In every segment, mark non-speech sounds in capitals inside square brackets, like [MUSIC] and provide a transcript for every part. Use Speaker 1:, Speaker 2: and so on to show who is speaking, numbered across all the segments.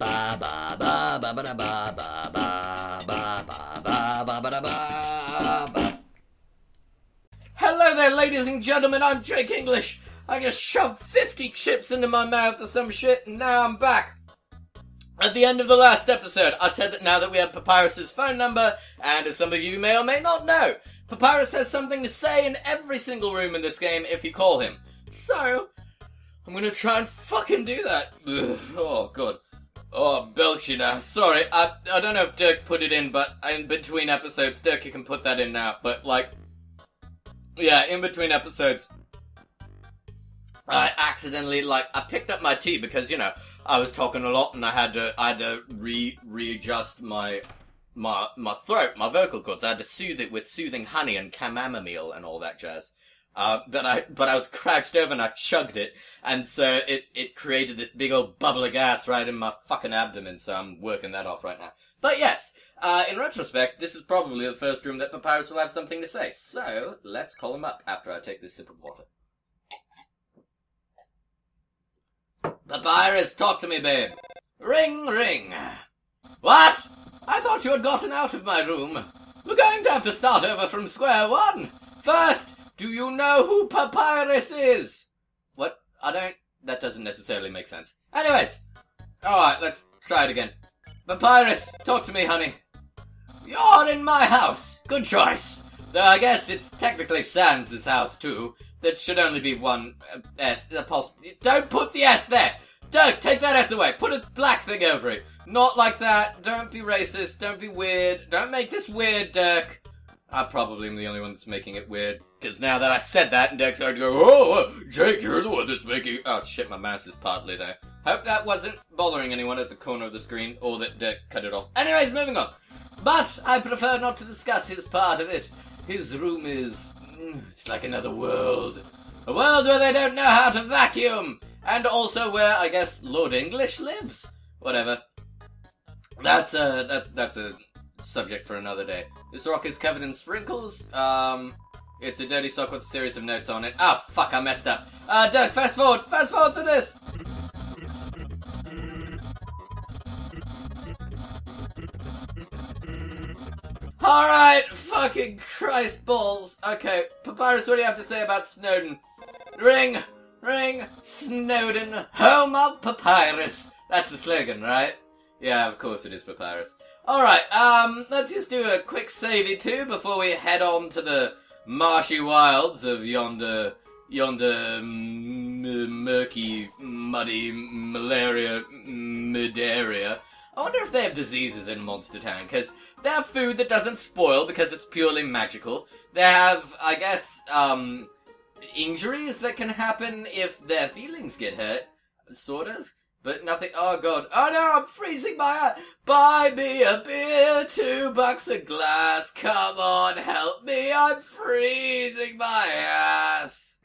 Speaker 1: Ba ba ba ba ba ba ba ba ba ba ba ba ba. Hello there, ladies and gentlemen. I'm Jake English. I just shoved 50 chips into my mouth or some shit, and now I'm back. At the end of the last episode, I said that now that we have Papyrus's phone number, and as some of you may or may not know, Papyrus has something to say in every single room in this game if you call him. So, I'm gonna try and fucking do that. Ugh, oh, God. Oh, I'm belching now. Sorry, I, I don't know if Dirk put it in, but in between episodes, Dirk, you can put that in now. But, like, yeah, in between episodes, I accidentally, like, I picked up my tea because, you know, I was talking a lot and I had to, I had to re, readjust my, my, my throat, my vocal cords. I had to soothe it with soothing honey and chamomile and all that jazz. Uh, but I, but I was crouched over and I chugged it, and so it, it created this big old bubble of gas right in my fucking abdomen, so I'm working that off right now. But yes, uh, in retrospect, this is probably the first room that Papyrus will have something to say, so let's call him up after I take this sip of water. Papyrus, talk to me, babe. Ring, ring. What? I thought you had gotten out of my room. We're going to have to start over from square one. First, do you know who Papyrus is? What? I don't. That doesn't necessarily make sense. Anyways, alright, let's try it again. Papyrus, talk to me, honey. You're in my house. Good choice. Though I guess it's technically Sans' house, too. That should only be one uh, S. Don't put the S there! Don't take that S away. Put a black thing over it. Not like that. Don't be racist. Don't be weird. Don't make this weird, Dirk. I probably am the only one that's making it weird. Because now that I said that, going to go, oh, Jake, you're the one that's making Oh, shit, my mouse is partly there. Hope that wasn't bothering anyone at the corner of the screen, or that Dirk cut it off. Anyways, moving on. But I prefer not to discuss his part of it. His room is. mm, It's like another world. A world where they don't know how to vacuum! And also where, I guess, Lord English lives? Whatever. That's a. That's, that's a subject for another day. This rock is covered in sprinkles. Um. It's a dirty sock with a series of notes on it. Ah, fuck, I messed up. Uh, Dirk, fast forward, fast forward to this! Alright, fucking Christ balls. Okay, Papyrus, what do you have to say about Snowdin? Ring, ring, Snowdin, home of Papyrus. That's the slogan, right? Yeah, of course it is Papyrus. Alright, um, let's just do a quick savey poo before we head on to the marshy wilds of yonder, yonder m- murky, muddy, malaria, mid-area. I wonder if they have diseases in Monster Town, because they have food that doesn't spoil because it's purely magical. They have, I guess, um, injuries that can happen if their feelings get hurt, sort of. But nothing. Oh god. Oh no! I'm freezing my eye. Buy me a beer, two bucks a glass. Come on, help me! I'm freezing my ass.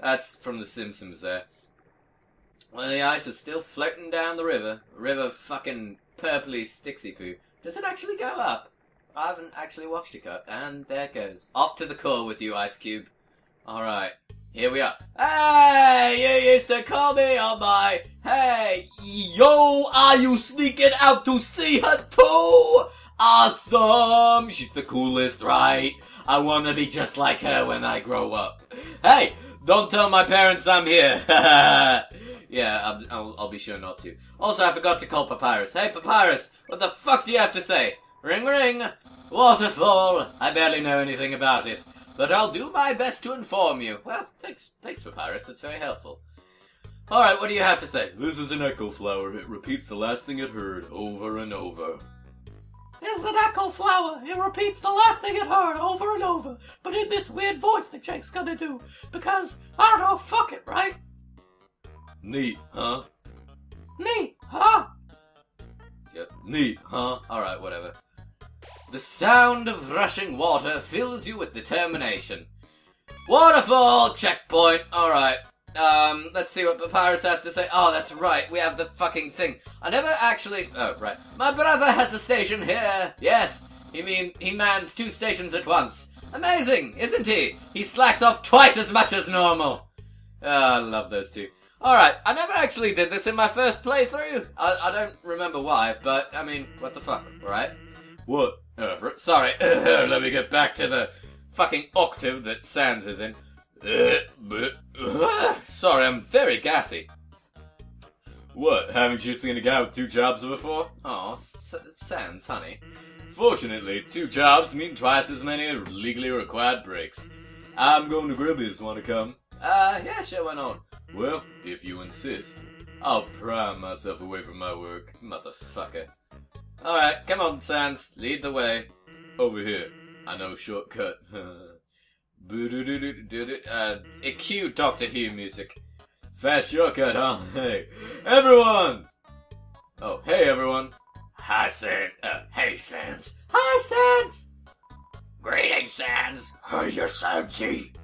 Speaker 1: That's from The Simpsons. There. Well, the ice is still floating down the river. River fucking purpley sticksy poo. Does it actually go up? I haven't actually watched it go. And there it goes. Off to the core with you, Ice Cube. Alright. Here we are. Hey, you used to call me on my. Hey, yo, are you sneaking out to see her too? Awesome! She's the coolest, right? I wanna be just like her when I grow up. Hey, don't tell my parents I'm here. [LAUGHS] yeah, I'll, I'll, I'll be sure not to. Also, I forgot to call Papyrus. Hey, Papyrus, what the fuck do you have to say? Ring ring! Waterfall! I barely know anything about it but I'll do my best to inform you. Well, thanks, thanks, Papyrus. That's very helpful. All right, what do you have to say?
Speaker 2: This is an echo flower. It repeats the last thing it heard over and over.
Speaker 3: This is an echo flower. It repeats the last thing it heard over and over, but in this weird voice that Jake's gonna do. Because, I don't know, fuck it, right?
Speaker 2: Neat, huh?
Speaker 3: Neat, huh?
Speaker 2: Yep. Neat, huh? All right, whatever.
Speaker 1: The sound of rushing water fills you with determination. Waterfall checkpoint. All right. Um, let's see what Papyrus has to say. Oh, that's right. We have the fucking thing. I never actually. Oh, right. My brother has a station here. Yes. He mean he mans two stations at once. Amazing, isn't he? He slacks off twice as much as normal. Ah, I love those two. Alright, I never actually did this in my first playthrough. I, I don't remember why, but I mean, what the fuck, right?
Speaker 2: What?
Speaker 1: Uh, sorry, [LAUGHS] let me get back to the fucking octave that Sans is in. Uh, [LAUGHS] sorry, I'm very gassy.
Speaker 2: What? Haven't you seen a guy with two jobs before?
Speaker 1: Oh, S- Sans, honey.
Speaker 2: Fortunately, two jobs mean twice as many legally required breaks. I'm going to Grillby's. Want to come?
Speaker 1: Uh, yeah, sure, why not?
Speaker 2: Well, if you insist. I'll pry myself away from my work.
Speaker 1: Motherfucker. Alright, come on, Sans, lead the way.
Speaker 2: Over here. I know shortcut. [LAUGHS]
Speaker 1: Uh, cue Doctor Who music.
Speaker 2: Fast shortcut, huh? [LAUGHS] Hey, everyone! Oh, hey everyone.
Speaker 1: Hi, Sans. Uh, hey, Sans. Hi, Sans! Greetings, Sans.
Speaker 3: Hiya, Sanji.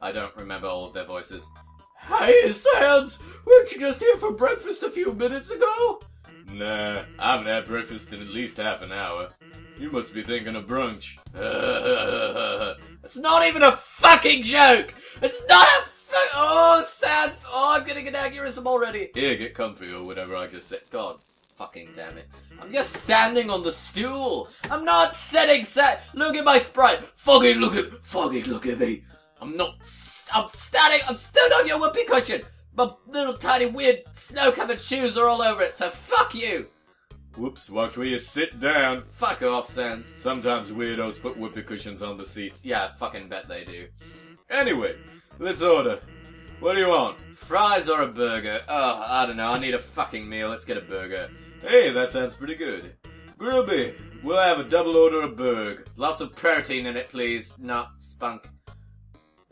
Speaker 1: I don't remember all of their voices.
Speaker 3: Hey, Sans. Weren't you just here for breakfast a few minutes ago?
Speaker 2: Nah, I haven't had breakfast in at least half an hour. You must be thinking of brunch. [LAUGHS]
Speaker 1: It's not even a fucking joke! It's not a fu- Oh, Sans! Oh, I'm getting an aneurysm already!
Speaker 2: Here, get comfy or whatever I just said.
Speaker 1: God fucking damn it. I'm just standing on the stool. I'm not sitting sat. Look at my sprite. Fucking look at, fucking look at me. I'm not, I'm standing, I'm stood on your whoopee cushion. My little tiny weird snow covered shoes are all over it, so fuck you.
Speaker 2: Whoops, watch where you sit down.
Speaker 1: Fuck off, Sans.
Speaker 2: Sometimes weirdos put whoopee cushions on the seats.
Speaker 1: Yeah, I fucking bet they do.
Speaker 2: Anyway, let's order. What do you want?
Speaker 1: Fries or a burger? Oh, I don't know. I need a fucking meal. Let's get a burger.
Speaker 2: Hey, that sounds pretty good. Grillby, we'll have a double order of burg.
Speaker 1: Lots of protein in it, please. Not spunk.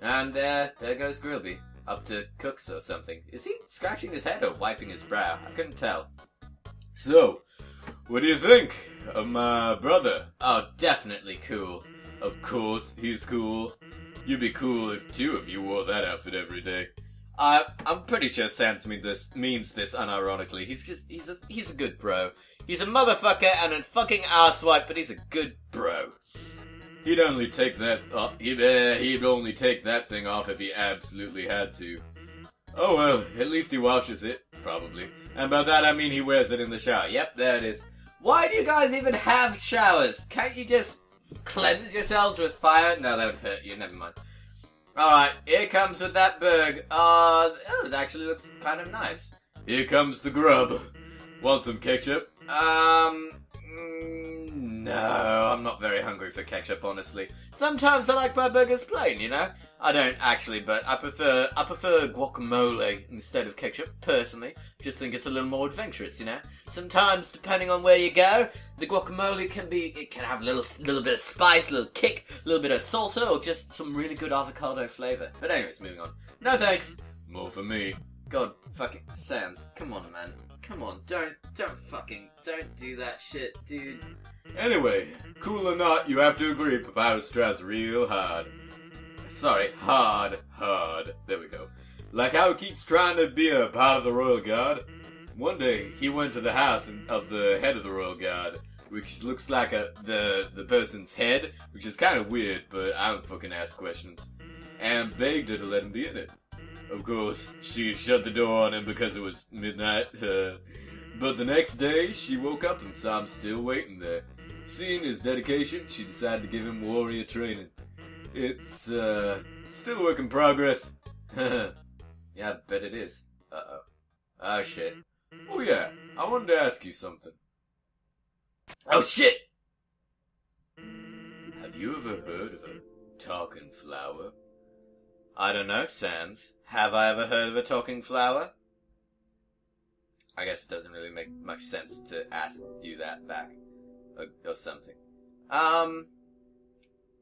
Speaker 1: And there, there goes Grilby. Up to cooks or something. Is he scratching his head or wiping his brow? I couldn't tell.
Speaker 2: So, what do you think of my brother?
Speaker 1: Oh, definitely cool.
Speaker 2: Of course, he's cool. You'd be cool if too if you wore that outfit every day.
Speaker 1: I, I'm pretty sure Sans mean this, means this unironically. He's just, he's a, he's a good bro. He's a motherfucker and a fucking asswipe, but he's a good bro.
Speaker 2: He'd only take that. He'd, uh, he'd only take that thing off if he absolutely had to. Oh well, at least he washes it, probably. And by that I mean he wears it in the shower. Yep, there it is.
Speaker 1: Why do you guys even have showers? Can't you just cleanse yourselves with fire? No, that would hurt you. Never mind. Alright, here comes with that burg. Uh, oh, it actually looks kind of nice.
Speaker 2: Here comes the grub. Want some ketchup?
Speaker 1: Um, mm, no, I'm not very hungry for ketchup, honestly. Sometimes I like my burgers plain, you know. I don't actually, but I prefer I prefer guacamole instead of ketchup. Personally, just think it's a little more adventurous, you know. Sometimes, depending on where you go, the guacamole can be it can have a little little bit of spice, a little kick, a little bit of salsa, or just some really good avocado flavor. But anyways, moving on. No thanks.
Speaker 2: More for me.
Speaker 1: God fucking Sans, come on, man. Come on, don't don't fucking don't do that shit, dude.
Speaker 2: Anyway, cool or not, you have to agree Papyrus tries real hard.
Speaker 1: Sorry.
Speaker 2: Hard, hard. There we go. Like how he keeps trying to be a part of the Royal Guard. One day, he went to the house of the head of the Royal Guard, which looks like a the the person's head, which is kind of weird, but I don't fucking ask questions, and begged her to let him be in it. Of course, she shut the door on him because it was midnight. uh, but the next day, she woke up and saw him still waiting there. Seeing his dedication, she decided to give him warrior training. It's uh still a work in progress. [LAUGHS]
Speaker 1: yeah, I bet it is. Uh oh. Oh shit.
Speaker 2: oh yeah, I wanted to ask you something.
Speaker 1: Oh shit!
Speaker 2: Have you ever heard of a talking flower?
Speaker 1: I don't know, Sans. Have I ever heard of a talking flower? I guess it doesn't really make much sense to ask you that back. Or, or something. Um.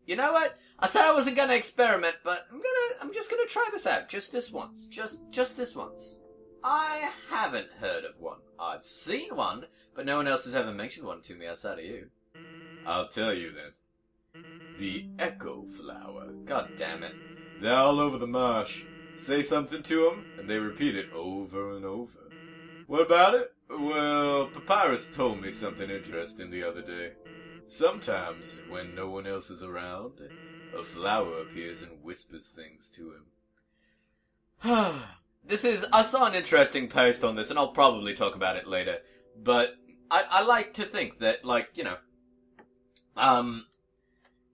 Speaker 1: You know what? I said I wasn't gonna experiment, but I'm gonna. I'm just gonna try this out. Just this once. Just, just this once. I haven't heard of one. I've seen one, but no one else has ever mentioned one to me outside of you.
Speaker 2: I'll tell you then. The echo flower.
Speaker 1: God damn it.
Speaker 2: They're all over the marsh. Say something to them, and they repeat it over and over. What about it? Well, Papyrus told me something interesting the other day. Sometimes, when no one else is around, a flower appears and whispers things to him. [SIGHS]
Speaker 1: this is I saw an interesting post on this, and I'll probably talk about it later. But I, I like to think that, like you know, um,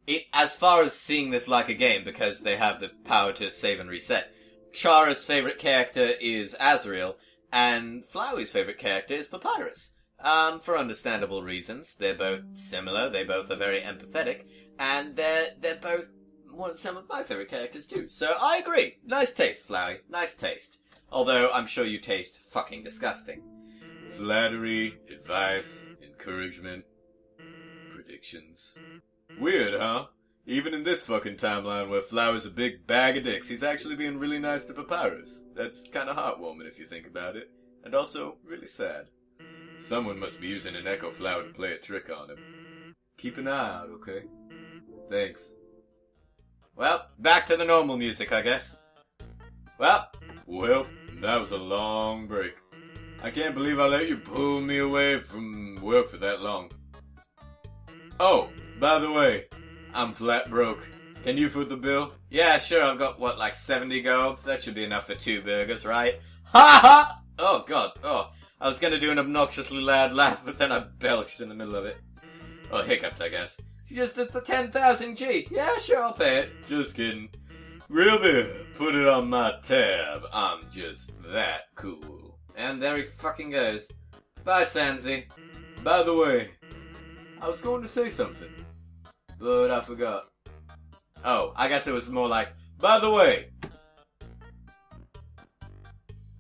Speaker 1: it as far as seeing this like a game because they have the power to save and reset. Chara's favorite character is Asriel, and Flowey's favorite character is Papyrus. Um, for understandable reasons. They're both similar. They both are very empathetic, and they're they're both one some of my favorite characters too. So I agree. Nice taste, Flowey. Nice taste. Although I'm sure you taste fucking disgusting.
Speaker 2: Flattery, advice, encouragement, predictions. Weird, huh? Even in this fucking timeline where Flowey's a big bag of dicks, he's actually being really nice to Papyrus. That's kinda heartwarming if you think about it. And also, really sad. Someone must be using an Echo Flower to play a trick on him. Keep an eye out, okay? Thanks.
Speaker 1: Well, back to the normal music, I guess. Well,
Speaker 2: Well, that was a long break. I can't believe I let you pull me away from work for that long. Oh, by the way, I'm flat broke. Can you foot the bill?
Speaker 1: yeah, sure. I've got what, like seventy gold. That should be enough for two burgers, right? [LAUGHS] Ha ha! Oh god. Oh, I was gonna do an obnoxiously loud laugh, but then I belched in the middle of it. Oh, hiccuped, I guess. It's just at the ten thousand G. Yeah, sure, I'll pay it.
Speaker 2: Just kidding. Real beer, put it on my tab. I'm just that cool.
Speaker 1: And there he fucking goes. Bye, Sansi.
Speaker 2: By the way, I was going to say something, but I forgot.
Speaker 1: Oh, I guess it was more like,
Speaker 2: By the way,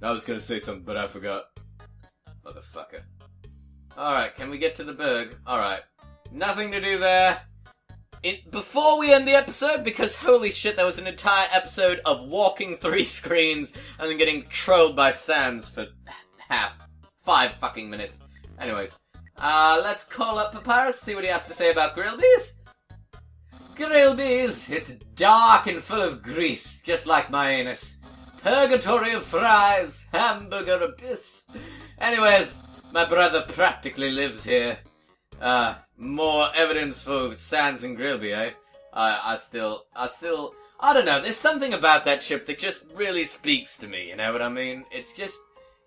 Speaker 2: I was gonna say something, but I forgot.
Speaker 1: motherfucker. Alright, can we get to the Berg? Alright. Nothing to do there. Before we end the episode, because holy shit, there was an entire episode of walking three [LAUGHS] screens and then getting trolled by Sans for half, five fucking minutes. Anyways, uh, let's call up Papyrus, see what he has to say about Grillby's. Grillby's, it's dark and full of grease, just like my anus. Purgatory of fries, hamburger abyss. Anyways, my brother practically lives here. Uh, more evidence for Sans and Grillby, eh? I, I still, I still, I don't know. There's something about that ship that just really speaks to me. You know what I mean? It's just,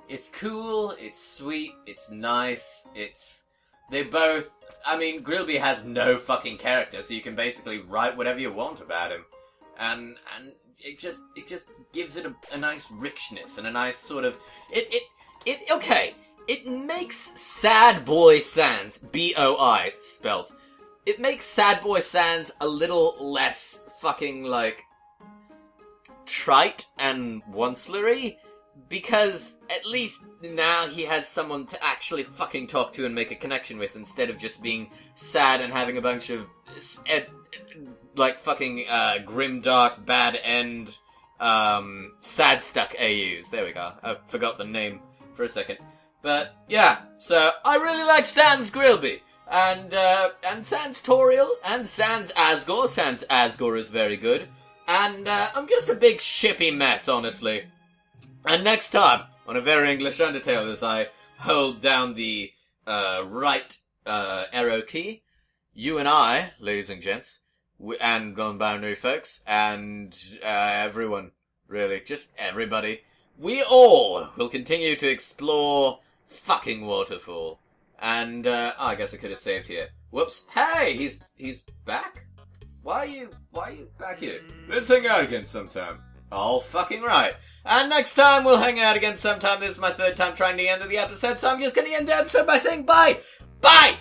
Speaker 1: it's cool. It's sweet. It's nice. It's, they both. I mean, Grillby has no fucking character, so you can basically write whatever you want about him, and and it just it just gives it a, a nice richness and a nice sort of it it it okay. It makes Sad Boy Sans B O I spelt. It makes Sad Boy Sans a little less fucking like trite and oncelery because at least now he has someone to actually fucking talk to and make a connection with instead of just being sad and having a bunch of like fucking uh, grim dark bad end um sad stuck AUs. There we go. I forgot the name for a second. But yeah, so I really like Sans Grillby. And uh and Sans Toriel and Sans Asgore. Sans Asgore is very good. And uh, I'm just a big shippy mess, honestly. And next time, on a very English Undertale, as I hold down the uh, right uh, arrow key, you and I, ladies and gents, w- and non-binary folks, and uh, everyone, really, just everybody, we all will continue to explore fucking Waterfall. And uh, oh, I guess I could have saved here. Whoops! Hey, he's he's back. Why are you Why are you back here?
Speaker 2: Let's hang out again sometime.
Speaker 1: All fucking right. And next time we'll hang out again sometime. This is my third time trying to end the episode, so I'm just gonna end the episode by saying bye! Bye!